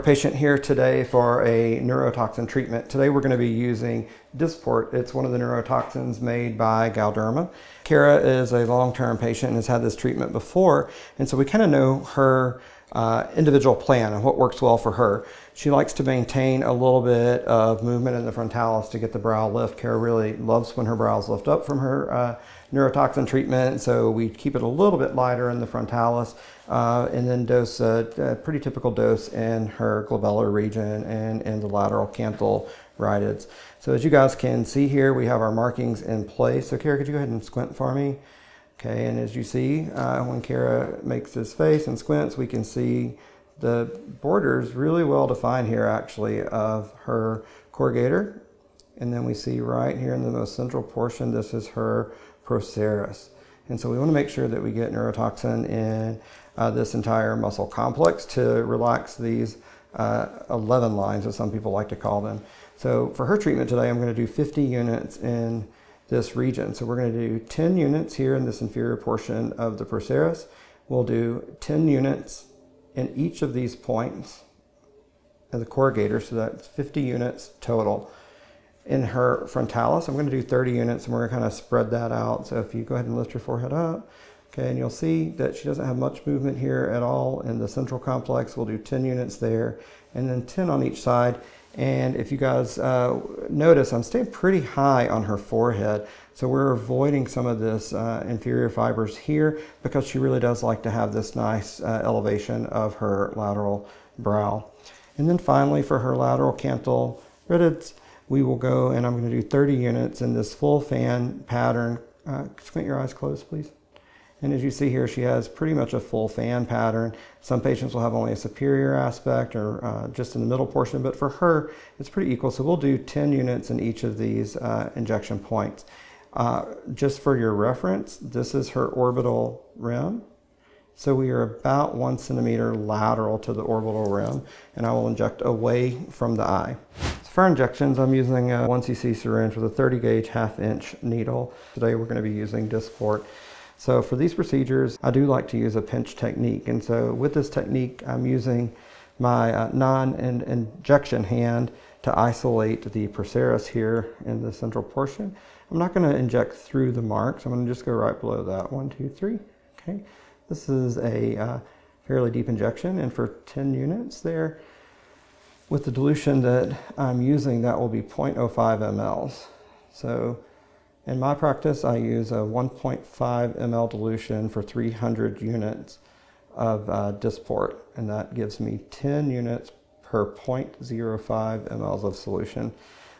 patient here today for a neurotoxin treatment. Today we're going to be using Dysport. It's one of the neurotoxins made by Galderma. Kara is a long-term patient and has had this treatment before, and so we kind of know her uh, individual plan and what works well for her. She likes to maintain a little bit of movement in the frontalis to get the brow lift. Kara really loves when her brows lift up from her uh, neurotoxin treatment, so we keep it a little bit lighter in the frontalis uh, and then dose a, a, pretty typical dose in her glabellar region and in the lateral canthal rhytids. So as you guys can see here, we have our markings in place. So Kara, could you go ahead and squint for me? Okay, and as you see, uh, when Kara makes his face and squints, we can see the borders really well defined here actually of her corrugator. And then we see right here in the most central portion, this is her procerus. And so we want to make sure that we get neurotoxin in uh, this entire muscle complex to relax these uh, 11 lines, as some people like to call them. So for her treatment today, I'm going to do 50 units in this region. So we're going to do 10 units here in this inferior portion of the procerus. We'll do 10 units in each of these points of the corrugator, so that's 50 units total. In her frontalis, I'm going to do 30 units and we're going to kind of spread that out. So if you go ahead and lift your forehead up, okay, and you'll see that she doesn't have much movement here at all in the central complex. We'll do 10 units there and then 10 on each side. And if you guys uh, notice, I'm staying pretty high on her forehead. So we're avoiding some of this uh, inferior fibers here because she really does like to have this nice uh, elevation of her lateral brow. And then finally for her lateral canthal rhytids, we will go and I'm going to do 30 units in this full fan pattern. Uh, squint your eyes closed, please. And as you see here, she has pretty much a full fan pattern. Some patients will have only a superior aspect or uh, just in the middle portion, but for her, it's pretty equal. So we'll do 10 units in each of these uh, injection points. Uh, just for your reference, this is her orbital rim. So we are about one centimeter lateral to the orbital rim, and I will inject away from the eye. So for injections, I'm using a 1cc syringe with a 30 gauge half inch needle. Today we're going to be using Dysport. So for these procedures, I do like to use a pinch technique. And so with this technique, I'm using my uh, non-injection hand to isolate the procerus here in the central portion. I'm not going to inject through the marks. I'm going to just go right below that. One, two, three. Okay. This is a uh, fairly deep injection and for 10 units there, with the dilution that I'm using, that will be 0.05 mLs. So in my practice, I use a 1.5 ml dilution for 300 units of uh, Dysport, and that gives me 10 units per 0.05 mLs of solution.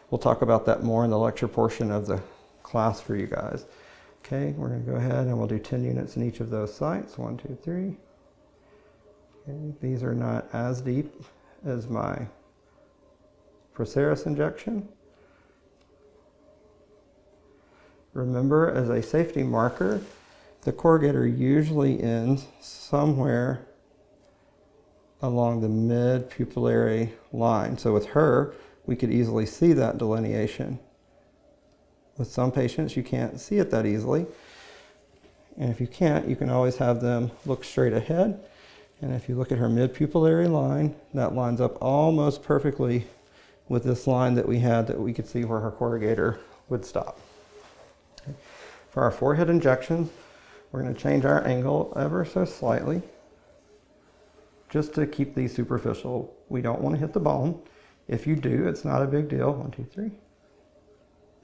We'll talk about that more in the lecture portion of the class for you guys. Okay, we're to go ahead and we'll do 10 units in each of those sites. One, two, three. Okay, these are not as deep as my Procerus injection. Remember, as a safety marker, the corrugator usually ends somewhere along the mid-pupillary line. So with her, we could easily see that delineation. With some patients, you can't see it that easily. And if you can't, you can always have them look straight ahead. And if you look at her mid-pupillary line, that lines up almost perfectly with this line that we had that we could see where her corrugator would stop. For our forehead injections, we're going to change our angle ever so slightly just to keep these superficial. We don't want to hit the bone. If you do, it's not a big deal. One, two, three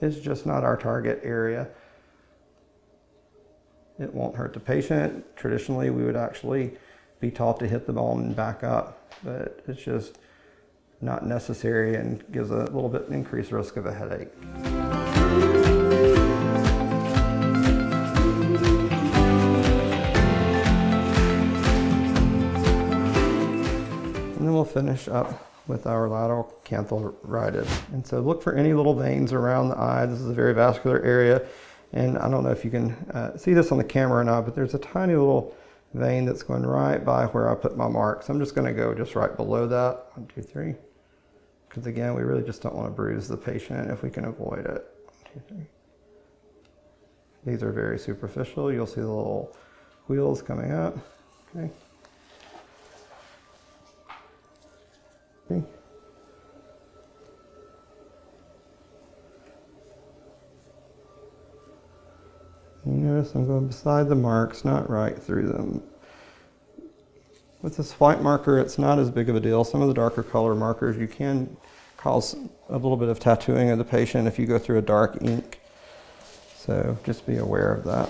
It's just not our target area. It won't hurt the patient. Traditionally, we would actually be taught to hit the bone and back up, but it's just not necessary and gives a little bit increased risk of a headache. Finish up with our lateral canthal. And so look for any little veins around the eye. This is a very vascular area. And I don't know if you can uh, see this on the camera or not, but there's a tiny little vein that's going right by where I put my mark. So I'm just gonna go just right below that. One, two, three. Because again, we really just don't want to bruise the patient if we can avoid it. One, two, three. These are very superficial. You'll see the little wheals coming up. Okay. Okay. You notice I'm going beside the marks, not right through them. With this white marker, it's not as big of a deal. Some of the darker color markers, you can cause a little bit of tattooing of the patient if you go through a dark ink. So just be aware of that.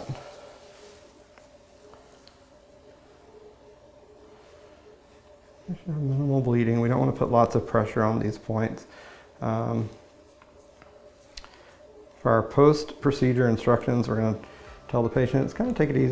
Minimal bleeding. We don't want to put lots of pressure on these points. Um, for our post-procedure instructions, we're going to tell the patient, it's kind of take it easy.